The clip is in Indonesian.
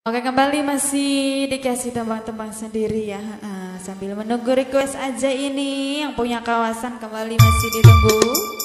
Oke kembali masih dikasih tembang-tembang sendiri ya. Uh, Sambil menunggu request aja ini. Yang punya kawasan kembali masih ditunggu.